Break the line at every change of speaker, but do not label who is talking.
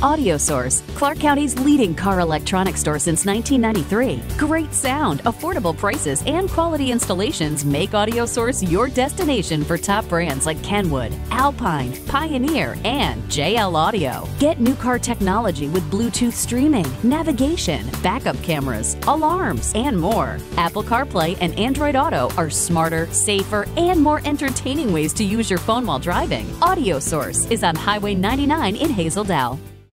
Audio Source, Clark County's leading car electronics store since 1993. Great sound, affordable prices, and quality installations make Audio Source your destination for top brands like Kenwood, Alpine, Pioneer, and JL Audio. Get new car technology with Bluetooth streaming, navigation, backup cameras, alarms, and more. Apple CarPlay and Android Auto are smarter, safer, and more entertaining ways to use your phone while driving. Audio Source is on Highway 99 in Hazel Dell.